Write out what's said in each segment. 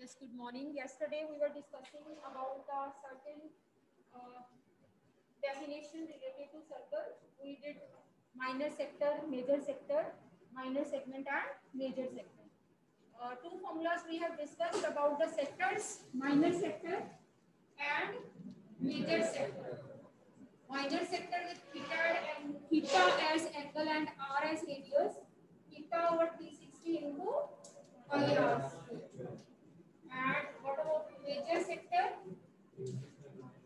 Yes, good morning. Yesterday we were discussing about a certain uh, definition related to circle. We did minor sector, major sector, minor segment and major sector. Uh, two formulas we have discussed about the sectors, minor sector and major sector. Minor sector with theta and theta as angle and r as radius. Theta over 360 into pi r. And what about major sector?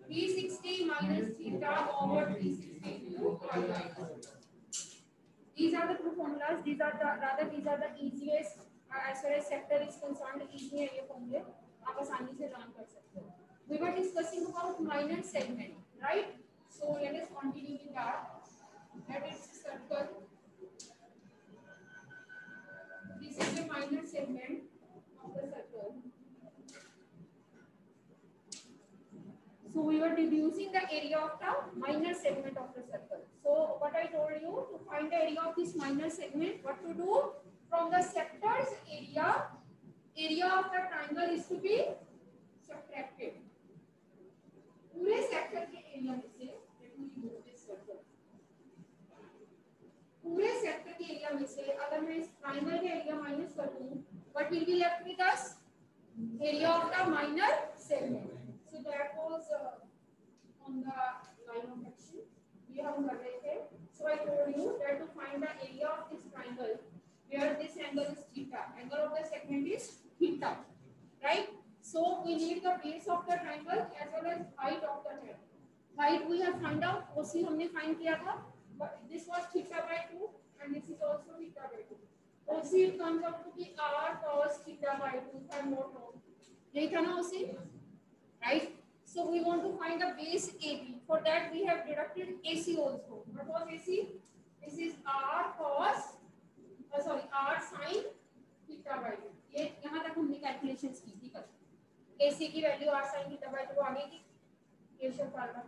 360 minus theta over 360 into pi r. These are the two formulas. These are the rather these are the easiest uh, as far as sector is concerned. Easy है ये formula. आप आसानी से जान कर सकते हो. We were discussing about minor segment, right? So let us continue with that. That is circle. This is the minor segment of the circle. So we were deducing the area of the minor segment of the circle. So what I told you to find the area of this minor segment, what to do? From the sector's area, area of the triangle is to be subtracted. पूरे sector के area में से पूरे sector के area में से अगर मैं इस ट्रायंगल के एरिया माइनस कर दूँ what will be left with us area of the minor segment so that was on the line of action ये हम कर रहे थे so I told you that to find the area of this triangle where this angle is theta angle of the segment is theta right so we need the base of the triangle as well as height of the head height we have find out OC हमने find किया था but this was theta by 2 and this is also theta by 2 OC comes out to be r cos theta by 2 if I'm not wrong यही था ना OC right so we want to find the base AB for that we have deducted AC also what was AC this is r cos uh, sorry r sin theta by 2 ये यहाँ तक हमने calculations की थी कल AC की value r sin theta by 2 आ गई थी Asian formula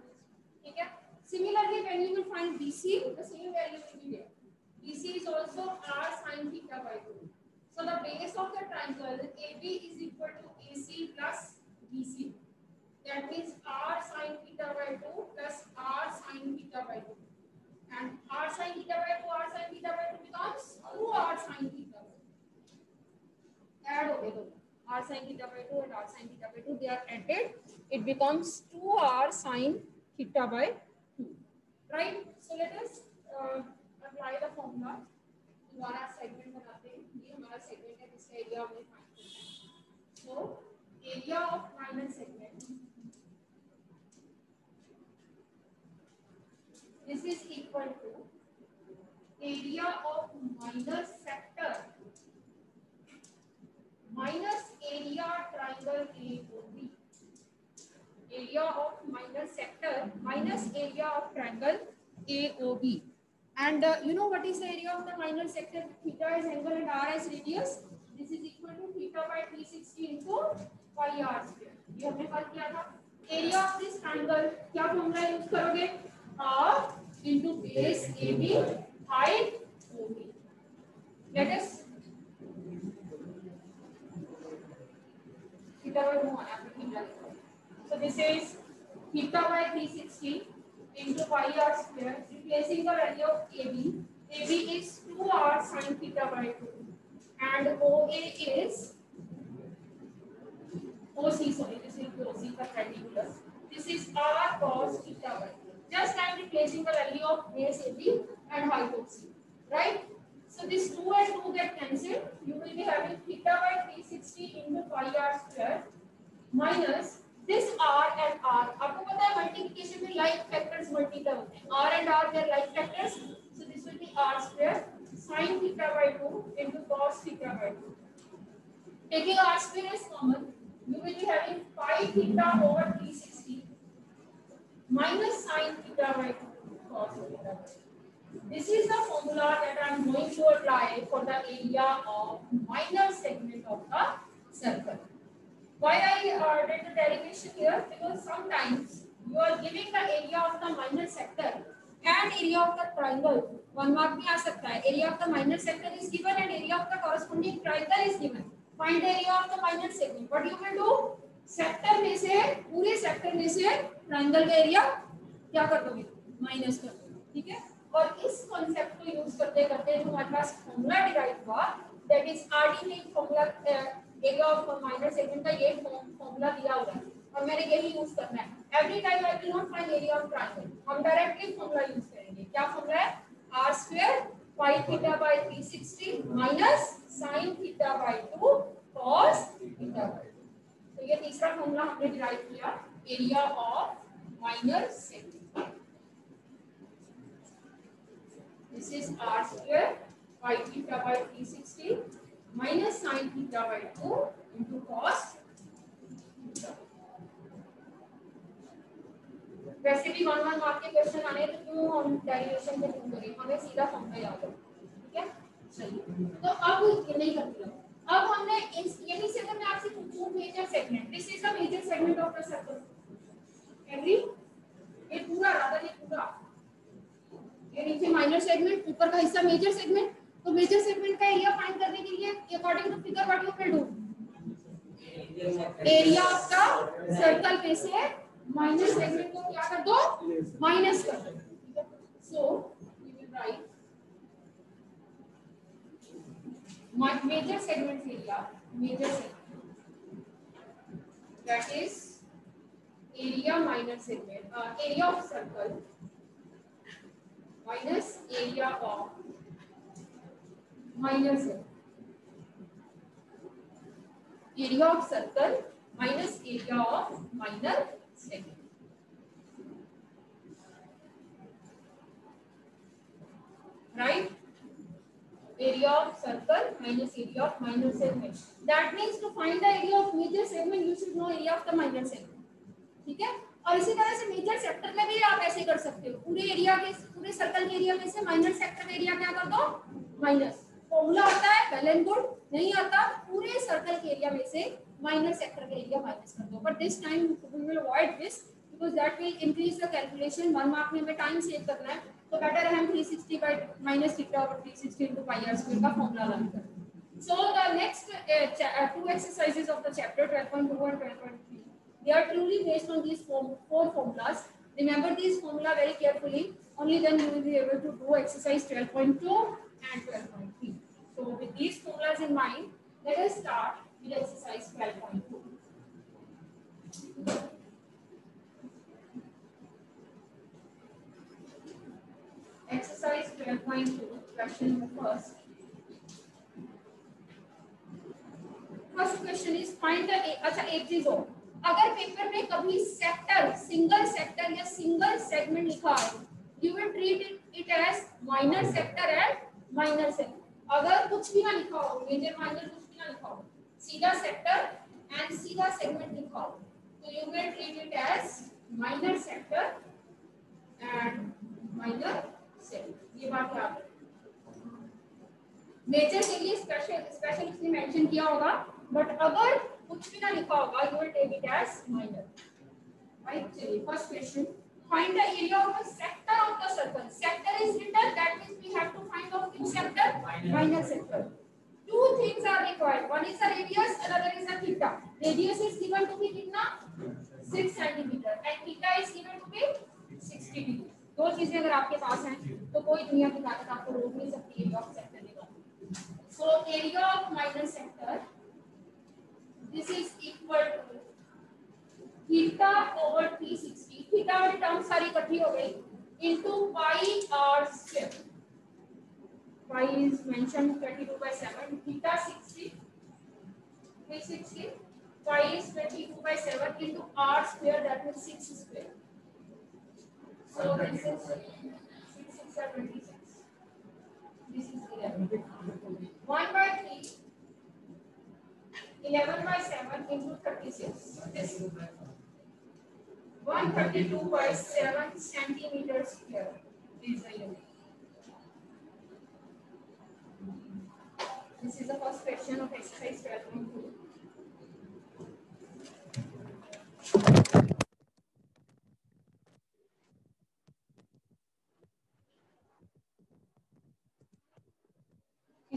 ठीक है similarly when you will find BC the same value will be there BC is also r sin theta by 2 so the base of the triangle AB is equal to AC plus BC That means r sin theta by 2 plus r sin theta by 2 and r sin theta by 2 r sin theta by 2 becomes 2 r sin theta by 2 add हो गए r sin theta by 2 and r sin theta by 2 they are added it becomes 2 r sin theta by 2 right so let us uh, apply the formula हमारा segment बनाते हैं ये हमारा segment है जिसका area हमने फाइंड किया so area of minor segment this is equal to area of minor sector minus area triangle AOB. Area of minor sector minus area of triangle AOB. And uh, you know what is the area of the minor sector? Theta is angle and r is radius. This is equal to theta by 360 into pi r square. ये हमने कल किया था. Area of this triangle क्या formula use करोगे? R into base AB height OB. Let us theta by 2 आना theta So this is theta by 360 into pi r square. Replacing the value of AB. AB is 2r sin theta by 2 and OA is OC sorry this is OC perpendicular. This is r cos theta by 2. Just I am replacing the value of base AB and height OC. Right? So this 2 and 2 get cancelled. You will be having theta by 360 into pi r square minus this r and r. आपको पता है multiplication में like factors multiply होते हैं. r and r they are like factors. So this will be r square sin theta by 2 into cos theta by 2. Taking r square as common, you will be having pi theta over 360 minus sin theta by 2 cos theta by 2. This is the formula that I am going to apply for the area of minor segment of the circle. Why I uh, did the derivation here? Because sometimes you are giving the area of the minor sector and area of the triangle. One mark भी आ सकता है. Area of the minor sector is given and area of the corresponding triangle is given. Find area of the minor segment what you will do Sector में से, पूरे sector में से triangle का area क्या कर दोगे? माइनस कर दोगे, ठीक है? और इस कॉन्सेप्ट को यूज़ करते करते जो हमारे पास फॉर्मूला डिराइव हुआ that is RD formula area of minor segment का ये फॉर्मूला दिया हुआ है। और मैंने यही यूज़ करना है। Every time I will not find area of triangle हम डायरेक्टली फॉर्मूला यूज़ करेंगे। क्या फॉर्मूला है? R square phi theta by 360 minus sin theta by 2 cos by 2 तो ये तीसरा फॉर्मूला हमने डिराइव किया area of minor segment this is r square phi theta by 360 minus sin theta by 2 into cos वैसे भी one one mark के question आने तो क्यों हम डेरिवेशन को क्यों करें हमें सीधा फॉर्मूला याद है, ठीक है? चलिए तो अब ये नहीं करती हूँ। अब हमने इस, यही से मैं आपसे पूछूँ major segment this is the major segment of the circle agree ये पूरा, राधा ये पूरा। ये नीचे माइनर सेगमेंट ऊपर का हिस्सा मेजर सेगमेंट तो मेजर सेगमेंट का एरिया फाइंड करने के लिए according to figure what you will do area of the circle पे से माइनस सेगमेंट को क्या कर दो? माइनस कर दो। So you will write major segment area major segment that is area minus segment area of circle minus area of minor segment area of circle minus area of minor segment right area of circle minus area of minor segment. That means to find the area of major segment, you should know area of the minor segment. ठीक है? और इसी तरह से major sector में भी आप ऐसे कर सकते हो। पूरे एरिया के, पूरे सर्कल के एरिया में से माइनर सेक्टर एरिया क्या कर दो माइनस फॉर्मूला आता है वेल एंड गुड नहीं आता, पूरे सर्कल के एरिया में से माइनर सेक्टर के एरिया माइनस कर दो। But this time we will avoid this because that will increase the calculation one mark में हमें टाइम सेव करना है। तो बेटर है हम 360 बाय माइनस थीटा और 360 इनटू पाई आर स्क्वायर का फॉर्मूला लर्न करें so the next two exercises of the chapter 12.2 and 12.3 They are truly based on these form, four formulas. Remember these formula very carefully. Only then you will be able to do exercise 12.2 and 12.3. So with these formulas in mind, let us start with exercise 12.2. Exercise 12.2, question number first. Question is find the, अच्छा एक चीज़ हो अगर paper में कभी sector single sector या single segment लिखा है you will treat it as minor sector and minor segment अगर कुछ भी ना लिखा हो मेजर माइनर कुछ भी ना लिखा हो सीधा सेक्टर एंड सीधा सेगमेंट लिखा हो तो you will treat it as minor sector and minor segment ये बात याद रखना मेजर के लिए स्पेशल स्पेशल इसने मेंशन किया होगा बट अगर कुछ भी ना लिखा होगा you will take it as minor right चलिए first question find the area of the sector of the circle sector is written that means we have to find out which sector minor, minor sector two things are required one is the radius another is the theta radius is given to be कितना 6 centimeter and theta is given to be 60 degree दो चीज़ें अगर आपके पास हैं तो कोई दुनिया की ताकत आपको रोक नहीं सकती है ब्लॉक सेक्टर देखो so area of minor sector this is equal to theta over 360 theta वाली टर्म सारी इकट्ठी हो गई into pi r square pi is mention 32/7 theta 60 360 pi is 32/7 into r square that is 6 square so this is 6 6 are 26 this is 11 1 by 3 11 by 7 into 36. This 132 by 7 centimeters square is the unit. This is the first question of exercise 12.2.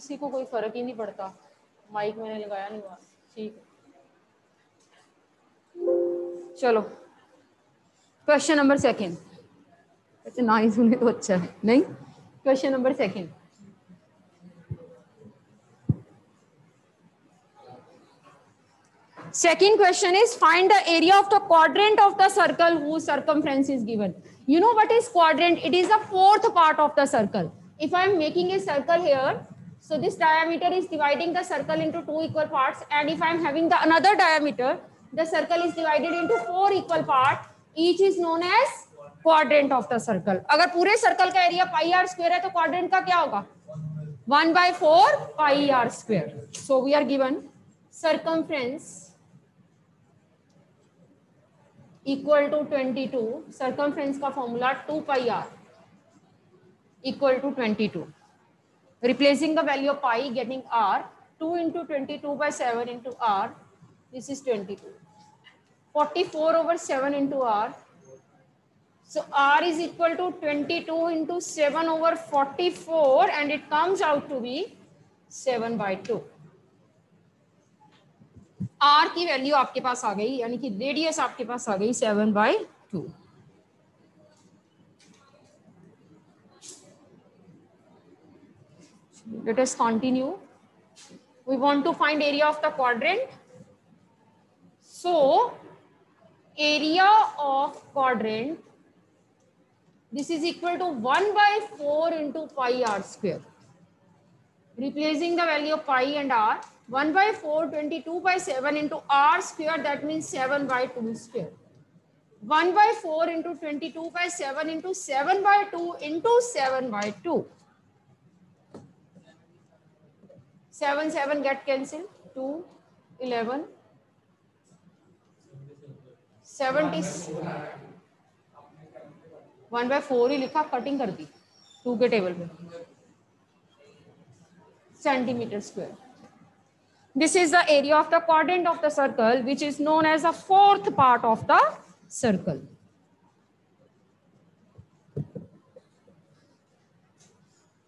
किसी को कोई फ़र्क ही नहीं पड़ता। Mic मैंने लगाया नहीं हुआ। ठीक चलो। क्वेश्चन नंबर सेकंड अच्छा ना ही सुने तो अच्छा नहीं? Question number second second question is find the area of the quadrant of the circle whose circumference is given you know what is quadrant it is the fourth part of the circle if I am making a circle here So this diameter is dividing the circle into two equal parts. And if I am having the another diameter, the circle is divided into four equal part Each is known as quadrant of the circle agar pure circle ka area pi r square hai to quadrant ka kya hoga 1 by 4 pi r square so we are given circumference equal to 22 circumference ka formula 2 pi r equal to 22 replacing the value of pi getting r 2 into 22 by 7 into r this is 22 44 over 7 into r so r is equal to 22 into 7 over 44 and it comes out to be 7 by 2 r की value आपके पास आ गई यानी कि radius आपके पास आ गई 7 by two let us continue we want to find area of the quadrant so area of quadrant this is equal to 1 by 4 into pi r square replacing the value of pi and r 1 by 4, 22 by 7 into r square, that means 7 by 2 square. 1 by 4 into 22 by 7 into 7 by 2 into 7 by 2. Seven seven get cancel two eleven seventy one by four ही लिखा cutting कर दी. Two के table पे centimetre square this is the area of the quadrant of the circle which is known as the fourth part of the circle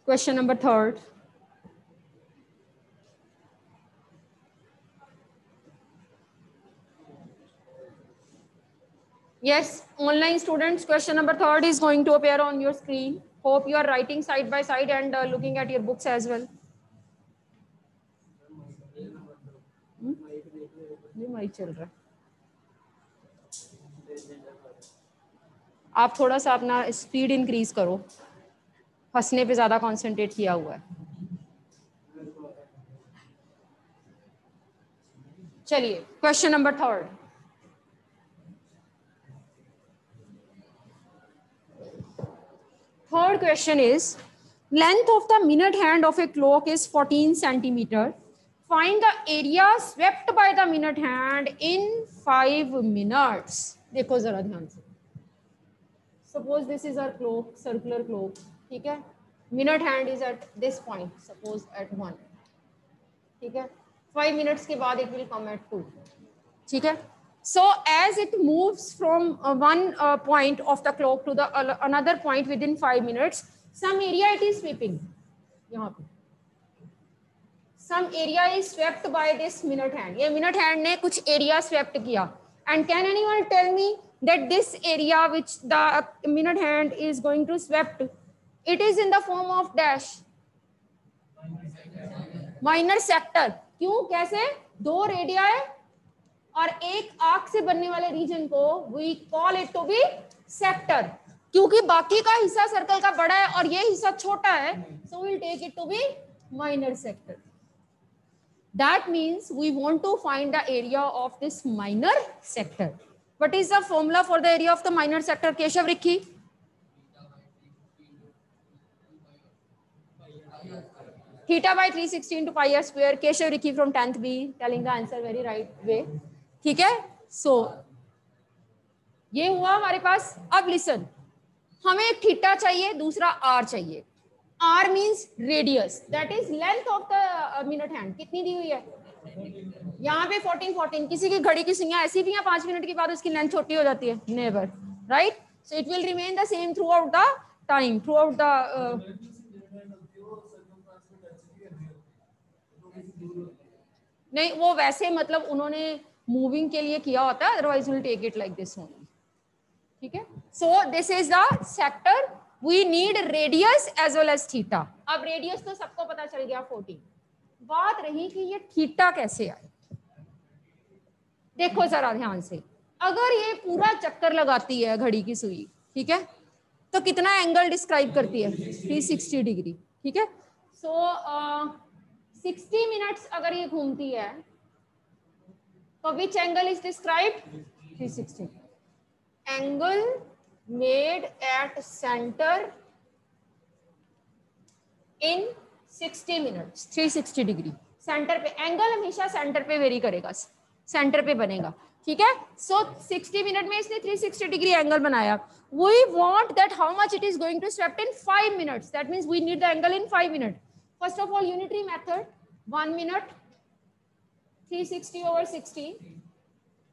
question number third Yes, online students, question number third is going to appear on your screen. Hope you are writing side by side and uh, looking at your books as well. Mike चल रहा आप थोड़ा सा अपना speed increase करो हंसने पे ज़्यादा कंसंट्रेट किया हुआ है चलिए question number third third question is length of the minute hand of a clock is 14 centimetre find the area swept by the minute hand in 5 minutes देखो जरा ध्यान से suppose this is our clock circular clock ठीक है minute hand is at this point suppose at 1 ठीक है 5 minutes के बाद it will come at 2 ठीक है so as it moves from uh, one uh, point of the clock to the uh, another point within 5 minutes some area it is sweeping यहाँ पे some area is swept by this minute hand ये minute hand ने कुछ area swept किया and can anyone tell me that this area which the minute hand is going to swept it is in the form of dash minor sector क्यों कैसे दो radio है और एक आग से बनने वाले रीजन को we call it to be sector क्योंकि बाकी का हिस्सा सर्कल का बड़ा है और ये हिस्सा छोटा है so we'll take it to be minor sector that means we want to find the area of this minor sector what is the formula for the area of the minor sector Keshav Rikhi theta by three sixteen two pi square Keshav Rikhi from tenth B telling the answer very right way ठीक है? सो so, ये हुआ हमारे पास अब listen हमें एक theta चाहिए दूसरा आर चाहिए. R means radius that is length of the minute hand कितनी दी हुई है? यहाँ पे 14 14 किसी की घड़ी की सुइयाँ ऐसी भी हैं पाँच मिनट के बाद उसकी लेंथ छोटी हो जाती है. Never right so it will remain the same throughout the time throughout the नहीं वो वैसे मतलब उन्होंने मूविंग के लिए किया होता है otherwise will take it like this only ठीक है? So this is the sector we need radius as well as theta अब रेडियस तो सबको पता चल गया 14 बात रही कि ये थीटा कैसे आए? देखो जरा ध्यान से। अगर ये पूरा चक्कर लगाती है घड़ी की सुई, ठीक है? तो कितना एंगल डिस्क्राइब करती है? 360 डिग्री ठीक है? सो सिक्सटी मिनट्स अगर ये घूमती है तो which angle is describe 360 angle made at centre in 60 minutes 360 degree centre पे एंगल हमेशा सेंटर पे वेरी करेगा। सेंटर पे बनेगा। ठीक है? सो so, 60 मिनट में इसने 360 डिग्री एंगल बनाया। We want that how much it is going to swept in 5 minutes that means we need the angle in 5 minute first of all unitary method 1 minute 360 over 60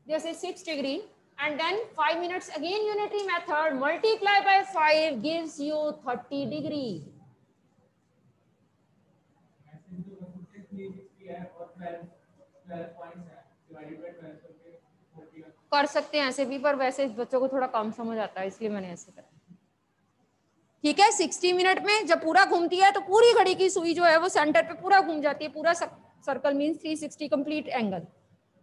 this is 6 degree. And then 5 minutes again, unitary method. Multiply by 5 gives you 30 degree. कर सकते हैं ऐसे भी, पर वैसे बच्चों को थोड़ा कम समझ आता है, इसलिए मैंने ऐसे करा। ठीक है 60 मिनट में जब पूरा घूमती है तो पूरी घड़ी की सुई जो है वो सेंटर पे पूरा घूम जाती है, पूरा circle means 360 complete angle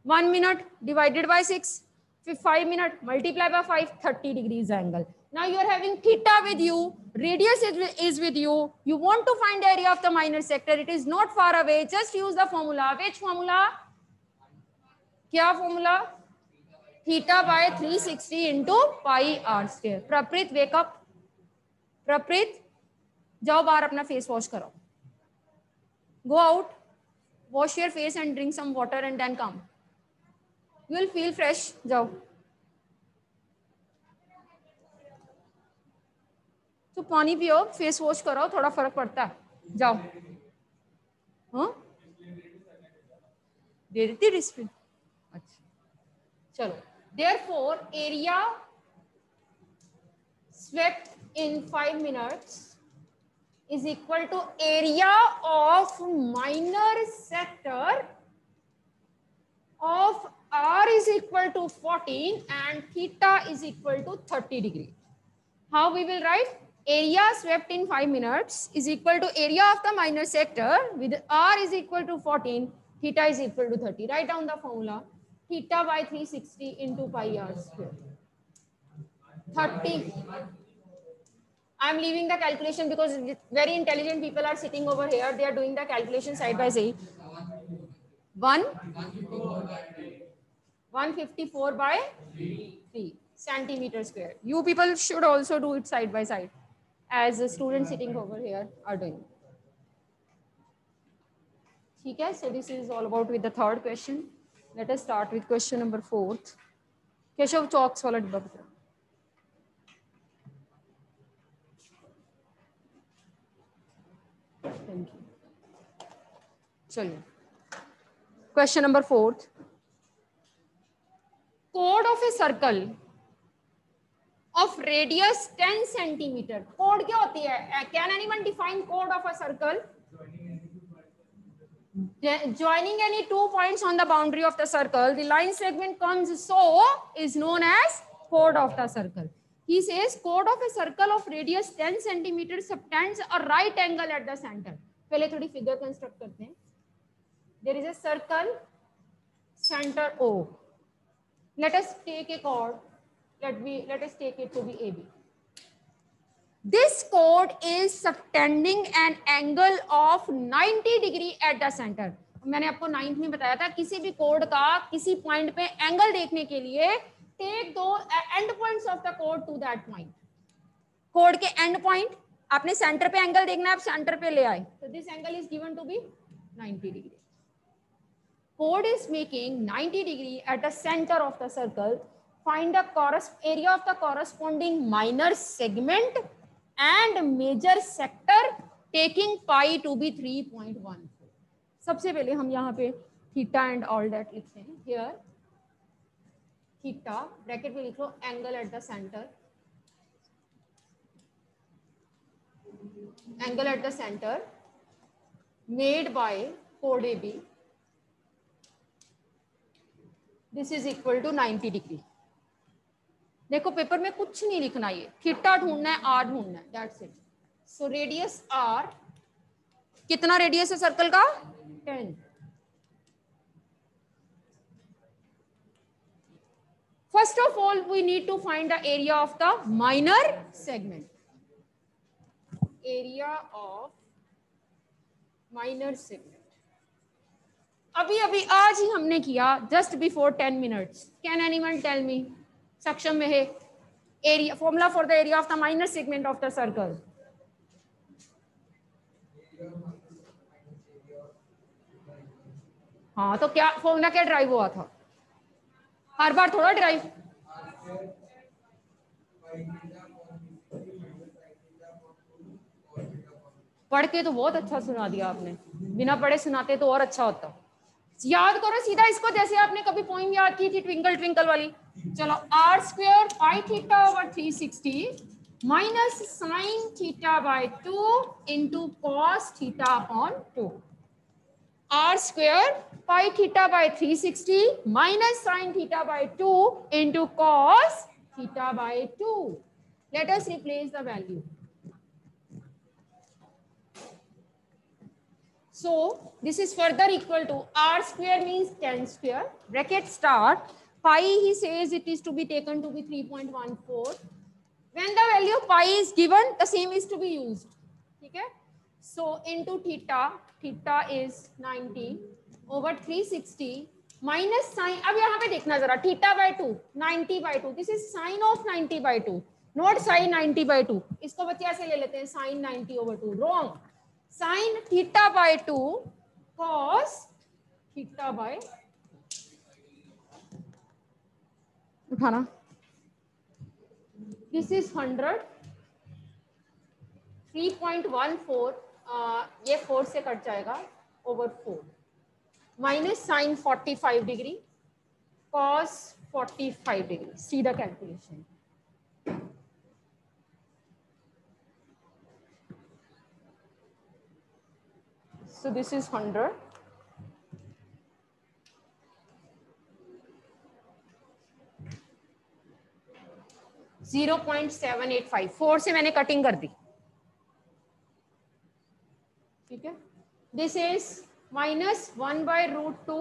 one minute divided by six फिर five minute multiply by five thirty degrees angle now you are having theta with you radius is with, you you want to find area of the minor sector it is not far away just use the formula which formula क्या formula theta by 360 into pi r square Prapreet wake up Prapreet जाओ बाहर अपना face wash करो go out wash your face and drink some water and then come. You will feel fresh जाओ तो पानी पियो face wash करो थोड़ा फ़र्क पड़ता है जाओ हाँ दे देती डिस्प्ले अच्छा चलो therefore area swept in five minutes is equal to area of minor sector of r is equal to 14 and theta is equal to 30 degree. How we will write? Area swept in 5 minutes is equal to area of the minor sector with r is equal to 14, theta is equal to 30. Write down the formula. Theta by 360 into pi r square. 30. I'm leaving the calculation because very intelligent people are sitting over here. They are doing the calculation side by side. 1 154 by 3 centimeter square. You people should also do it side by side as the students sitting over here are doing. Okay, so this is all about with the third question. Let us start with question number fourth. Keshav chalks wala चलिए question number fourth code of a circle of radius 10 centimetre code क्या होती है can anyone define code of a circle joining any two points on the boundary of the circle the line segment comes so is known as chord of the circle he says chord of a circle of radius 10 centimeter subtends a right angle at the center पहले थोड़ी figure construct करते हैं there is a circle center o let us take a chord let me let us take it to be ab this chord is subtending an angle of 90 degree at the center मैंने आपको ninth में बताया था किसी भी code का किसी point पे एंगल देखने के लिए टेक दो and points of the code to that point code के एंड पॉइंट आपने सेंटर पे एंगल देखना है आप सेंटर पे ले आए तो this angle is given to B 90 degree chord is making 90 degree at the center of the circle find the area of the corresponding minor segment and major sector taking pi to be 3.14 सबसे पहले हम यहाँ पे theta and all that लिखते हैं here theta bracket में लिख लो angle at the centre angle at the center made by chord AB this is equal to 90 degree देखो पेपर में कुछ नहीं लिखना ये। थीटा ढूंढना है आर ढूंढना है that's it so radius r कितना रेडियस है सर्कल का? Ten first of all we need to find the area of the minor segment area of minor segment अभी अभी, आज ही हमने किया just before ten minutes can anyone tell me Saksham में है. Area formula for the area of the minor segment of the circle हाँ तो क्या फॉर्मूला क्या ड्राइव हुआ था? हर बार थोड़ा ड्राइव पढ़ के तो बहुत अच्छा सुना दिया आपने. बिना पढ़े सुनाते तो और अच्छा होता. याद करो सीधा इसको, जैसे आपने कभी पोइम याद की थी ट्विंकल ट्विंकल वाली चलो r square pi theta over three sixty minus sine theta by two into cos theta upon two r square pi theta by 360 minus sine theta by 2 into cos theta by 2. Let us replace the value. So this is further equal to r square means 10 square bracket start pi he says it is to be taken to be 3.14. When the value pi is given the same is to be used. Okay? So into theta theta is 90 over 360 minus sine अब यहाँ पे देखना जरा theta by two 90 by two this is sine of 90 by two not sine 90 by two इसको बच्चे ऐसे ले लेते हैं sine 90 over two wrong sine theta by two cos theta by उठाना। This is hundred three point one four ये four से cut जाएगा over four minus sine forty five degree cos forty five degree see the calculation so this is 100 0.785 four से मैंने cutting कर दी ठीक है this is minus one by root two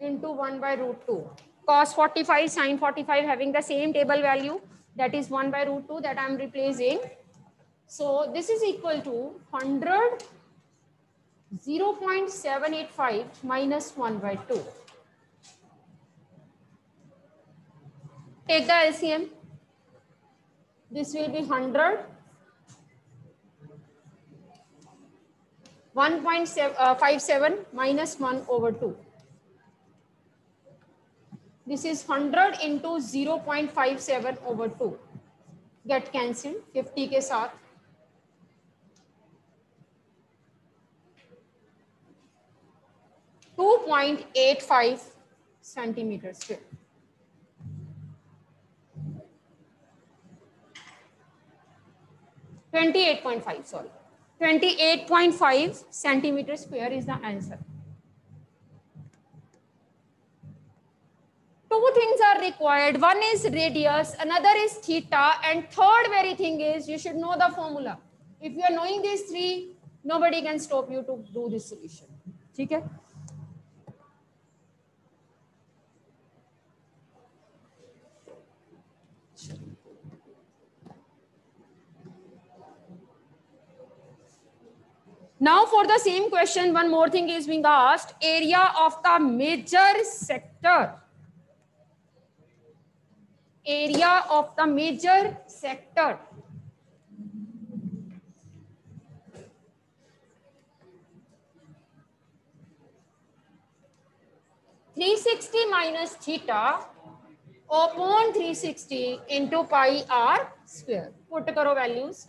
into one by root two cos 45 sin 45 having the same table value that is 1 by root 2 that I am replacing. So this is equal to 100 0.785 minus 1 by 2. Take the LCM. This will be 100 1.57 uh, minus 1 over 2. This is 100 into 0.57 over 2. Get cancelled 50 के साथ. Two point eight five centimeters square. Twenty-eight point five. Sorry. 28.5 centimeter square is the answer. Two things are required. One is radius, another is theta, and third very thing is you should know the formula. If you are knowing these three, nobody can stop you to do this solution. Okay? Now for the same question, one more thing is being asked. Area of the major sector. Area of the major sector. Three sixty minus theta upon three sixty into pi r square. Put karo values.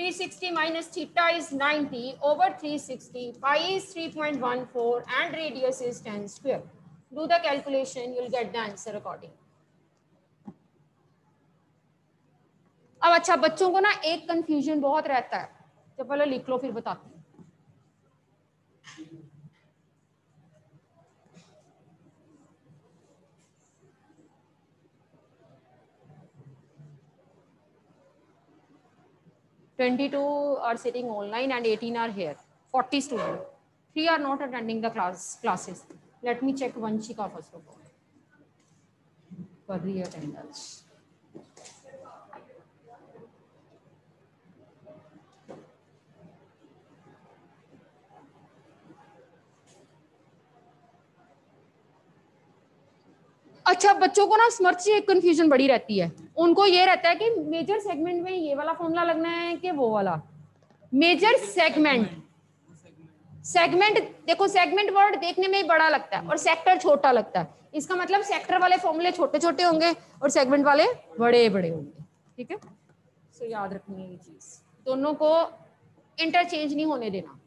360 minus theta is 90 over 360. Pi is 3.14 and radius is 10 square. Do the calculation, you'll get the answer according. अब अच्छा बच्चों को ना एक confusion बहुत रहता है तो पहले लिख लो फिर बताती हूँ 22 are sitting online and 18 are here 40 students. Three are not attending the class classes. Let me check vanchika first of all for the attendance अच्छा बच्चों को ना स्मर्थ से एक कंफ्यूजन बड़ी रहती है। उनको ये रहता है कि मेजर सेगमेंट में ये वाला फॉर्मूला लगना है कि वो वाला? मेजर सेगमेंट सेगमेंट देखो सेगमेंट वर्ड देखने में ही बड़ा लगता है और सेक्टर छोटा लगता है। इसका मतलब सेक्टर वाले फॉर्मूले छोटे छोटे होंगे और सेगमेंट वाले बड़े बड़े होंगे। ठीक है? सो याद रखनी है ये चीज़। दोनों को इंटरचेंज नहीं होने देना।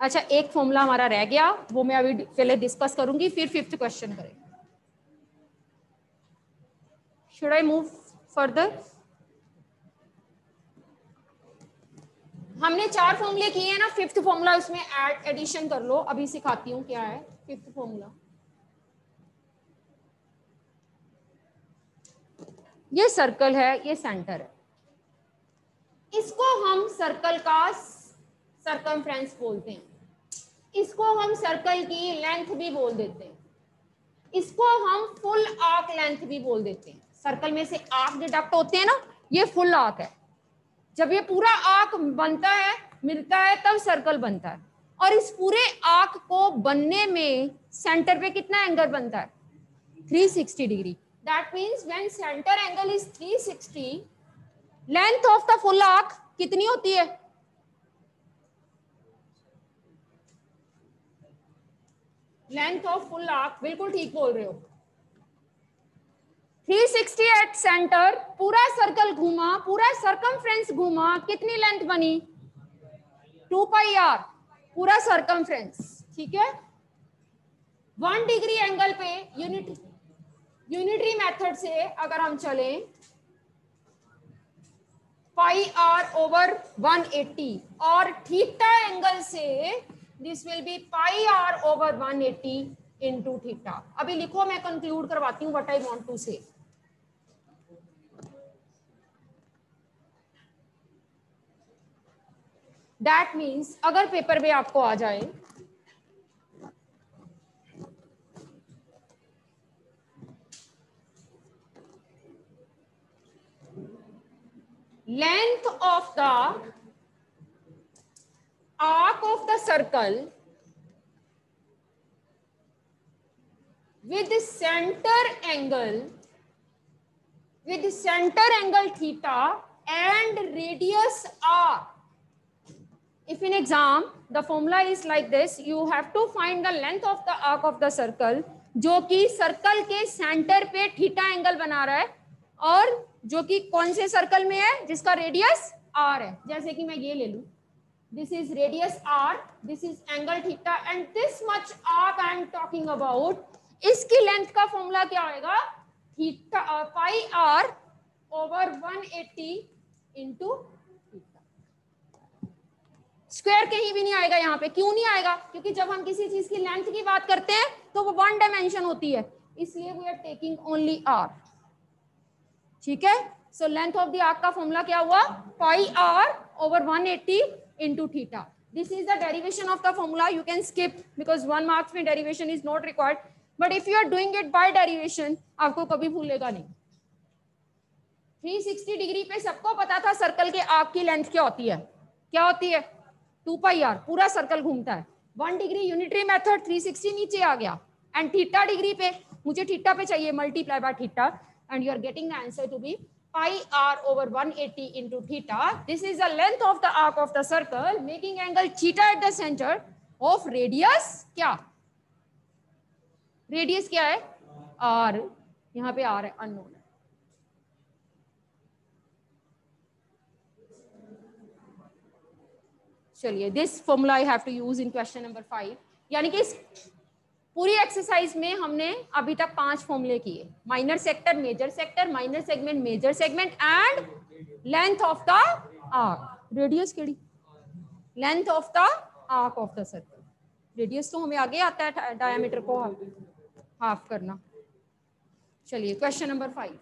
अच्छा एक फॉर्मूला हमारा रह गया, वो मैं अभी पहले डिस्कस करूँगी, फिर फिफ्थ क्वेश्चन करेंगे। शुड आई मूव फर्दर हमने चार फॉर्मूले किए हैं ना फिफ्थ फॉर्मूला उसमें ऐड एडिशन कर लो। अभी सिखाती हूँ क्या है फिफ्थ फॉर्मूला ये सर्कल है, ये सेंटर है। इसको हम सर्कल का सरकमफ्रेंस बोलते हैं। इसको हम सर्कल की लेंथ भी बोल देते हैं। इसको हम फुल आर्क लेंथ भी बोल देते हैं। सर्कल में से आर्क डिडक्ट होते हैं ना, ये फुल आर्क है। जब ये पूरा आर्क बनता है, मिलता है, तब सर्कल बनता है। और इस पूरे आर्क को बनने में सेंटर पे कितना एंगल बनता है? 360 degree that means when centre angle is 360 length of the full arc कितनी होती है? लेंथ ऑफ़ फुल आर्क बिल्कुल ठीक बोल रहे हो। 360 एट सेंटर पूरा सर्कल घूमा, पूरा सर्कमफ्रेंस घूमा, कितनी लेंथ बनी? टू पाई आर पूरा सर्कमफ्रेंस ठीक है? वन डिग्री एंगल पे यूनिट यूनिटरी मेथड से अगर हम चलें पाई आर ओवर 180 और थीटा एंगल से this will be pi r over 180 into theta अभी लिखो, मैं कंक्लूड करवाती हूँ what I want to say that means अगर पेपर में आपको आ जाए, length of the arc of the circle with center angle with center angle theta and radius r if in exam the formula is like this you have to find the length of the arc of the circle जो कि circle के centre पे theta angle बना रहा है और जो कि कौन से सर्कल में है जिसका रेडियस आर है जैसे कि मैं ये ले लू this is radius r, this is angle theta, and this much arc i am talking about. इसकी लेंथ का फॉर्मूला क्या आएगा? Theta pi r over 180 into square कहीं भी नहीं आएगा यहाँ पे। क्यों नहीं आएगा? क्योंकि जब हम किसी चीज़ की लेंथ की बात करते हैं तो वो वन डायमेंशन होती है। इसलिए we are taking only r ठीक है? So length of the arc का फॉर्मूला क्या हुआ? Pi r over 180 into theta this is the derivation of the formula you can skip because one marks में derivation is not required but if you are doing it by derivation आपको कभी भूलेगा नहीं। 360 degree पे सबको पता था circle के आर्क की लेंथ क्या होती है? क्या होती है? टू पाई आर पूरा सर्कल घूमता है। वन डिग्री यूनिटरी मेथड 360 नीचे आ गया। एंड थीटा डिग्री पे, मुझे थीटा पे चाहिए multiply by theta and you are getting the answer to be pi r over 180 into theta. This is the length of the arc of the circle, making angle theta at the center of radius क्या? Radius क्या है? r. यहाँ पे r है unknown चलिए this formula I have to use in question number five यानी कि इस पूरी एक्सरसाइज में हमने अभी तक पाँच फॉर्मूले किए। Minor sector major sector minor segment major segment and length of the arc radius केड़ी? Length of the arc of the circle radius तो हमें आगे आता है डायमीटर को हाफ़ करना। चलिए question number five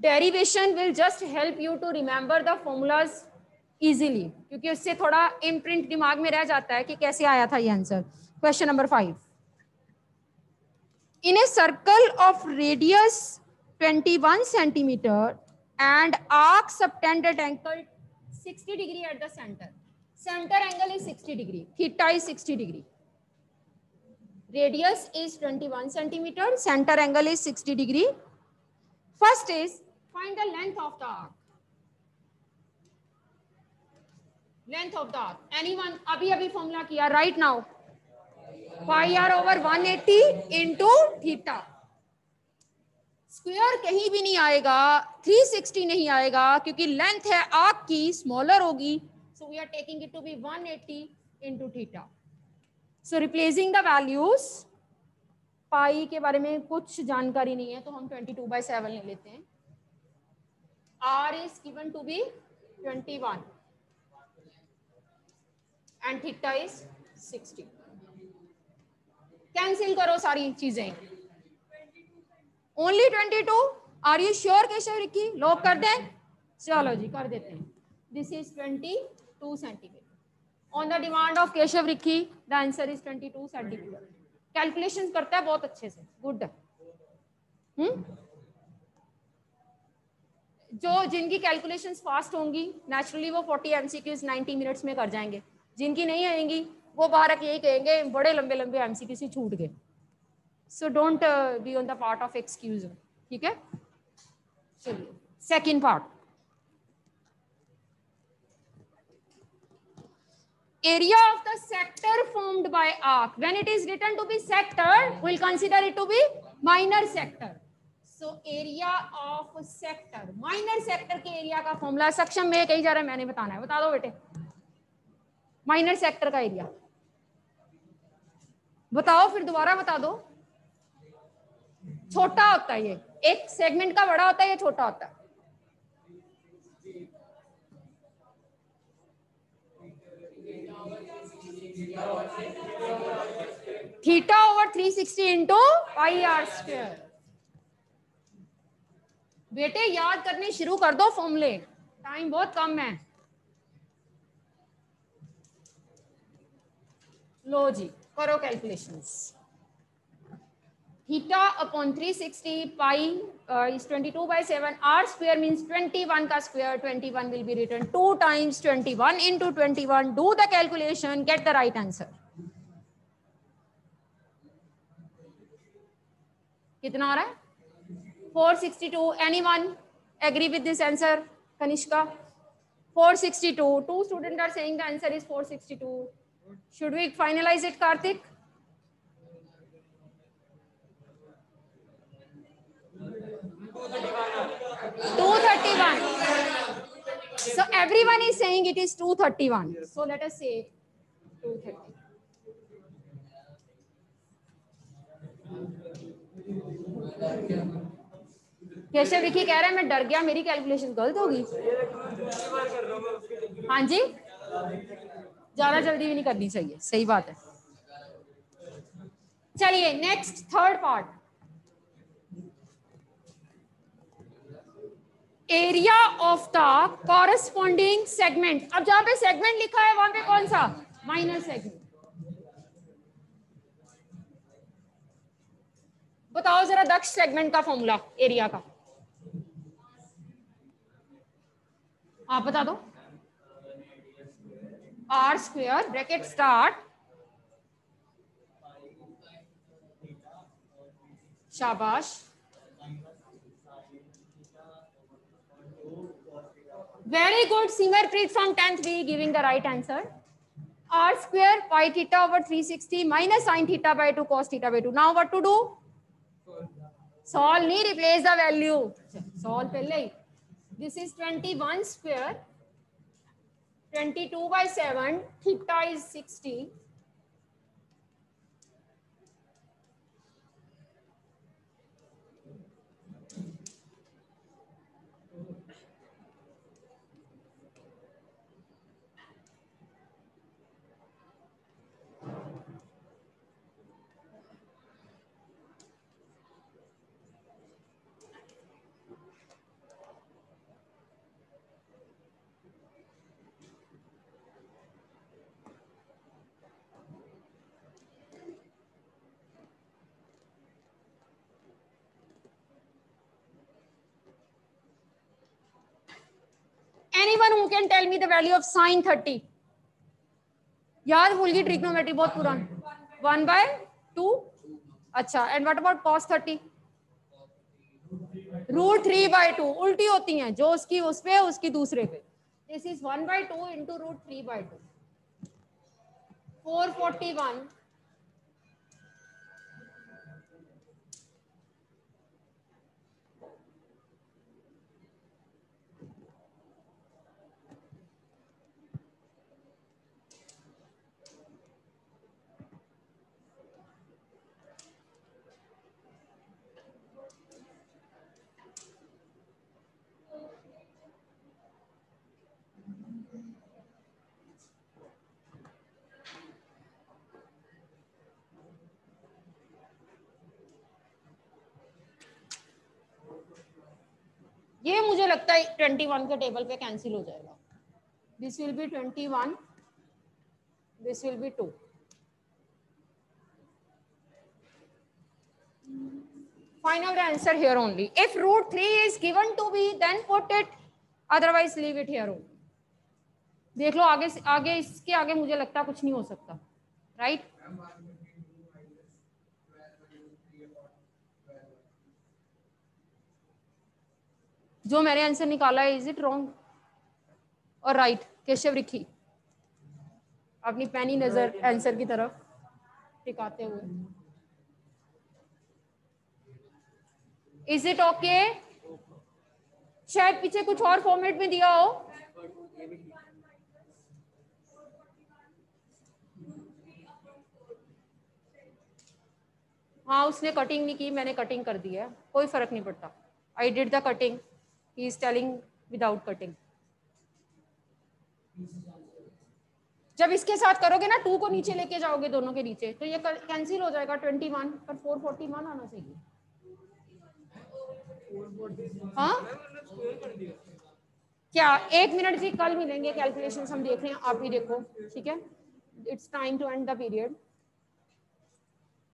derivation will just help you to remember the formulas easily क्योंकि उससे थोड़ा इमप्रिंट दिमाग में रह जाता है कि कैसे आया था ये answer question number five in a circle of radius 21 centimetre and arc subtended angle 60 degree at the centre centre angle is 60 degree theta is 60 degree radius is 21 centimetre centre angle is 60 degree first is find the length of the arc Of the arc. Anyone? अभी अभी formula किया, right now. Pi r over 180 into theta. Square कहीं भी नहीं आएगा 360 नहीं आएगा, क्योंकि लेंथ है आर्क की स्मॉलर होगी so we are taking it to be 180 eighty into theta so replacing the values pi के बारे में कुछ जानकारी नहीं है तो हम 22 टू बाई सेवन ले लेते हैं r is given to be 21 and theta is 60 cancel करो सारी चीज़ें। Only twenty two are you sure Keshav Rikki lock कर दें? चलो जी, कर देते हैं। This is twenty two centimetre on the demand of Keshav Rikki the answer is twenty two centimetre calculation करता है बहुत अच्छे से। गुड हम्म जो जिनकी कैलकुलेशन फास्ट होंगी नेचुरली वो फोर्टी एमसीक्यूज नाइनटी मिनट्स में कर जाएँगे। जिनकी नहीं आएँगी वो बाहर यही कहेंगे बड़े लंबे लंबे एमसीक्यू से छूट गए so don't be on the part of excuse ठीक है चलिए second part area of the sector formed by arc when it is written to be sector we'll consider it to be minor sector so area of sector minor sector के area का formula Saksham में कहीं जा रहा है मैंने बताना है बता दो बेटे माइनर सेक्टर का एरिया बताओ, फिर दोबारा बता दो। छोटा होता है ये। एक सेगमेंट का बड़ा होता है ये छोटा होता है? Theta over 360 sixty into pi r square बेटे, याद करने शुरू कर दो फॉर्मूले टाइम बहुत कम है। लो जी, करो calculations theta upon 360 pi is 22 by 7 r square means 21 का square 21 will be written two times 21 into 21 do the calculation get the right answer कितना आ रहा है? 462 anyone agree with this answer Kanishka 462 two student are saying the answer is 462 should we finalize it kartik 231. So everyone is saying it is 231. So let us say 230. Keshav Vicky कह रहा है मैं डर गया मेरी कैलकुलेशन गलत होगी हाँ जी ज़्यादा जल्दी भी नहीं करनी चाहिए। सही बात है। चलिए next third part area of the corresponding segment अब जहाँ पे सेगमेंट लिखा है, वहाँ पे कौन सा? माइनर सेगमेंट बताओ जरा दक्ष सेगमेंट का फॉर्मूला एरिया का। आप बता दो। r square bracket start. Shabash. Very good Simerpreet from 10th B giving the right answer. R square pi theta over 360 minus sine theta by 2 cos theta by 2 now what to do? Solve Ni replace the value. Solve pehle. This is 21 square. 22 by 7. Theta is 60. Anyone who can tell me the value of sine 30 याद भूल गई trigonometry बहुत पुराना। One by two अच्छा and what about cos 30 root three by two उल्टी होती हैं, जो उसकी उस पे, उसकी दूसरे पे। This is one by two into root three by two four forty one ये ट्वेंटी वन के टेबल पे कैंसिल हो जाएगा this will be twenty one this will be two final answer here only if root 3 is given to be then put it otherwise leave it here only देख लो आगे आगे इसके आगे मुझे लगता कुछ नहीं हो सकता राइट right? जो मैंने आंसर निकाला है इज़ इट रॉन्ग और राइट केशव रिखी अपनी पैनी नज़र आंसर की तरफ़ टिकाते हुए। इज़ इट ओके शायद पीछे कुछ और फॉर्मेट में दिया हो। हाँ उसने कटिंग नहीं की मैंने कटिंग कर दी है। कोई फ़र्क नहीं पड़ता। I did the cutting he is telling without cutting. जब इसके साथ करोगे ना टू को नीचे लेके जाओगे दोनों के नीचे तो ये कैंसिल हो जाएगा ट्वेंटी वन पर फोर फोर्टी वन आना चाहिए। हाँ? क्या? एक मिनट जी, कल मिलेंगे कैलकुलेशन हम देख रहे हैं, आप भी देखो, ठीक है? It's time to end the period